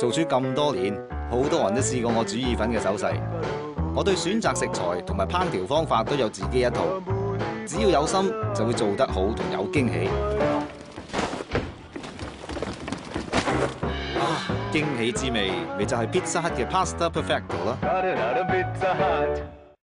做出咁多年，好多人都試過我煮意粉嘅手勢。我對選擇食材同埋烹調方法都有自己一套，只要有心就會做得好同有驚喜。啊，驚喜之味咪就係 Pizza Hut 嘅 Pasta Perfecto 啦。